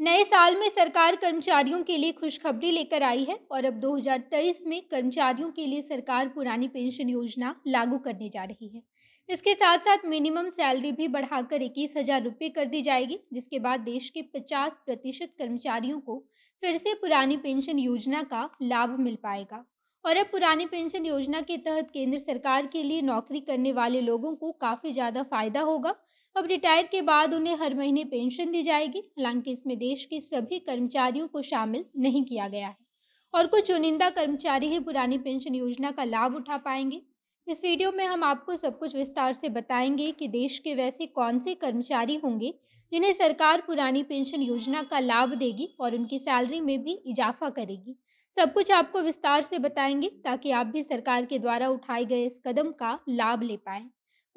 नए साल में सरकार कर्मचारियों के लिए खुशखबरी लेकर आई है और अब 2023 में कर्मचारियों के लिए सरकार पुरानी पेंशन योजना लागू करने जा रही है। इसके साथ साथ मिनिमम सैलरी भी बढ़ाकर इक्कीस हज़ार रुपये कर दी जाएगी, जिसके बाद देश के 50 प्रतिशत कर्मचारियों को फिर से पुरानी पेंशन योजना का लाभ मिल पाएगा। और अब पुरानी पेंशन योजना के तहत केंद्र सरकार के लिए नौकरी करने वाले लोगों को काफ़ी ज़्यादा फ़ायदा होगा अब रिटायर के बाद उन्हें हर महीने पेंशन दी जाएगी। हालाँकि इसमें देश के सभी कर्मचारियों को शामिल नहीं किया गया है और कुछ चुनिंदा कर्मचारी ही पुरानी पेंशन योजना का लाभ उठा पाएँगे। इस वीडियो में हम आपको सब कुछ विस्तार से बताएँगे कि देश के वैसे कौन से कर्मचारी होंगे जिन्हें सरकार पुरानी पेंशन योजना का लाभ देगी और उनकी सैलरी में भी इजाफा करेगी। सब कुछ आपको विस्तार से बताएँगे ताकि आप भी सरकार के द्वारा उठाए गए इस कदम का लाभ ले पाएँ।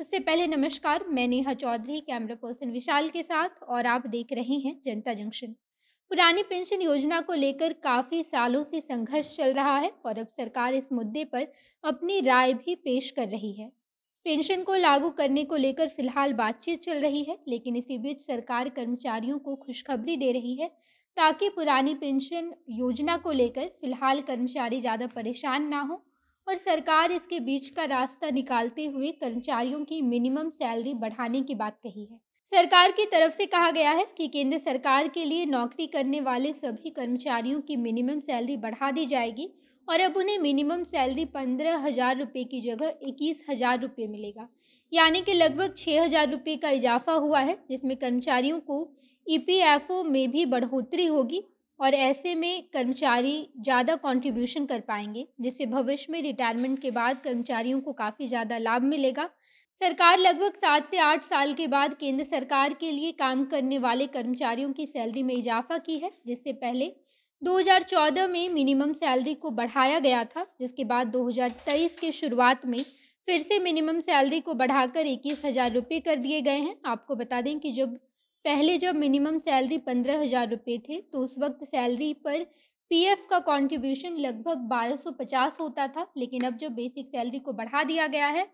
उससे पहले नमस्कार, मैं नेहा चौधरी, कैमरा पर्सन विशाल के साथ और आप देख रहे हैं जनता जंक्शन। पुरानी पेंशन योजना को लेकर काफ़ी सालों से संघर्ष चल रहा है और अब सरकार इस मुद्दे पर अपनी राय भी पेश कर रही है। पेंशन को लागू करने को लेकर फ़िलहाल बातचीत चल रही है, लेकिन इसी बीच सरकार कर्मचारियों को खुशखबरी दे रही है ताकि पुरानी पेंशन योजना को लेकर फ़िलहाल कर्मचारी ज़्यादा परेशान ना हो। और सरकार इसके बीच का रास्ता निकालते हुए कर्मचारियों की मिनिमम सैलरी बढ़ाने की बात कही है। सरकार की तरफ़ से कहा गया है कि केंद्र सरकार के लिए नौकरी करने वाले सभी कर्मचारियों की मिनिमम सैलरी बढ़ा दी जाएगी और अब उन्हें मिनिमम सैलरी पंद्रह हज़ार रुपये की जगह इक्कीस हज़ार रुपये मिलेगा। यानी कि लगभग छः हज़ार रुपये का इजाफा हुआ है, जिसमें कर्मचारियों को ईपीएफओ में भी बढ़ोतरी होगी और ऐसे में कर्मचारी ज़्यादा कंट्रीब्यूशन कर पाएँगे, जिससे भविष्य में रिटायरमेंट के बाद कर्मचारियों को काफ़ी ज़्यादा लाभ मिलेगा। सरकार लगभग सात से आठ साल के बाद केंद्र सरकार के लिए काम करने वाले कर्मचारियों की सैलरी में इजाफा की है, जिससे पहले 2014 में मिनिमम सैलरी को बढ़ाया गया था, जिसके बाद 2023 के शुरुआत में फिर से मिनिमम सैलरी को बढ़ाकर इक्कीस हज़ार रुपये कर दिए गए हैं। आपको बता दें कि जब पहले जब मिनिमम सैलरी पंद्रह हज़ार रुपये थे तो उस वक्त सैलरी पर पीएफ का कंट्रीब्यूशन लगभग बारह सौ पचास होता था, लेकिन अब जब बेसिक सैलरी को बढ़ा दिया गया है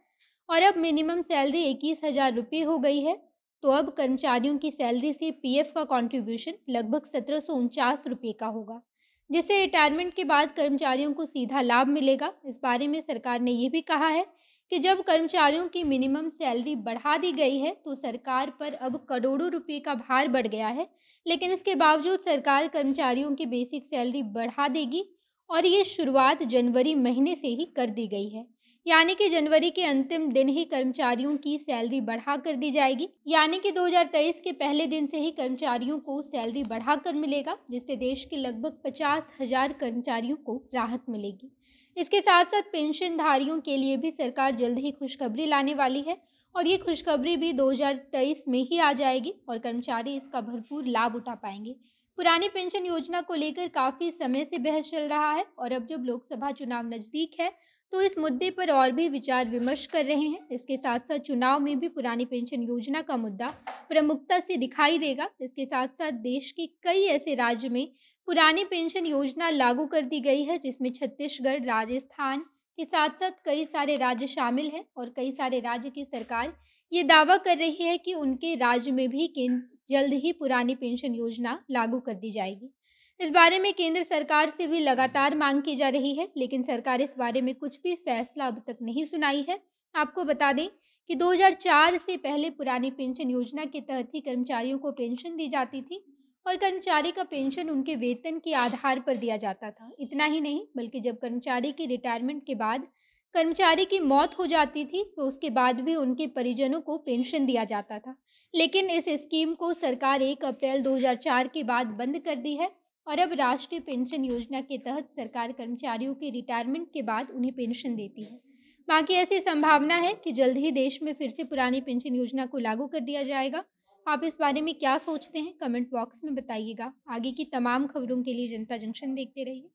और अब मिनिमम सैलरी इक्कीस हज़ार रुपये हो गई है तो अब कर्मचारियों की सैलरी से पीएफ का कंट्रीब्यूशन लगभग सत्रह सौ उनचास रुपये का होगा। जिससे रिटायरमेंट के बाद कर्मचारियों को सीधा लाभ मिलेगा। इस बारे में सरकार ने ये भी कहा है कि जब कर्मचारियों की मिनिमम सैलरी बढ़ा दी गई है तो सरकार पर अब करोड़ों रुपए का भार बढ़ गया है। लेकिन इसके बावजूद सरकार कर्मचारियों की बेसिक सैलरी बढ़ा देगी और ये शुरुआत जनवरी महीने से ही कर दी गई है। यानी कि जनवरी के अंतिम दिन ही कर्मचारियों की सैलरी बढ़ा कर दी जाएगी। यानी कि 2023 के पहले दिन से ही कर्मचारियों को सैलरी बढ़ाकर मिलेगा, जिससे देश के लगभग पचास हज़ार कर्मचारियों को राहत मिलेगी। इसके साथ साथ पेंशनधारियों के लिए भी सरकार जल्द ही खुशखबरी लाने वाली है और ये खुशखबरी भी 2023 में ही आ जाएगी और कर्मचारी इसका भरपूर लाभ उठा पाएँगे। पुरानी पेंशन योजना को लेकर काफ़ी समय से बहस चल रहा है और अब जब लोकसभा चुनाव नज़दीक है तो इस मुद्दे पर और भी विचार विमर्श कर रहे हैं। इसके साथ साथ चुनाव में भी पुरानी पेंशन योजना का मुद्दा प्रमुखता से दिखाई देगा। इसके साथ साथ देश के कई ऐसे राज्य में पुरानी पेंशन योजना लागू कर दी गई है, जिसमें छत्तीसगढ़ राजस्थान के साथ साथ कई सारे राज्य शामिल हैं और कई सारे राज्य की सरकार ये दावा कर रही है कि उनके राज्य में भी केंद्र जल्द ही पुरानी पेंशन योजना लागू कर दी जाएगी। इस बारे में केंद्र सरकार से भी लगातार मांग की जा रही है, लेकिन सरकार इस बारे में कुछ भी फैसला अब तक नहीं सुनाई है। आपको बता दें कि 2004 से पहले पुरानी पेंशन योजना के तहत ही कर्मचारियों को पेंशन दी जाती थी और कर्मचारी का पेंशन उनके वेतन के आधार पर दिया जाता था। इतना ही नहीं, बल्कि जब कर्मचारी की रिटायरमेंट के बाद कर्मचारी की मौत हो जाती थी तो उसके बाद भी उनके परिजनों को पेंशन दिया जाता था। लेकिन इस स्कीम को सरकार एक अप्रैल 2004 के बाद बंद कर दी है और अब राष्ट्रीय पेंशन योजना के तहत सरकार कर्मचारियों के रिटायरमेंट के बाद उन्हें पेंशन देती है। बाकी ऐसी संभावना है कि जल्द ही देश में फिर से पुरानी पेंशन योजना को लागू कर दिया जाएगा। आप इस बारे में क्या सोचते हैं? कमेंट बॉक्स में बताइएगा। आगे की तमाम खबरों के लिए जनता जंक्शन देखते रहिए।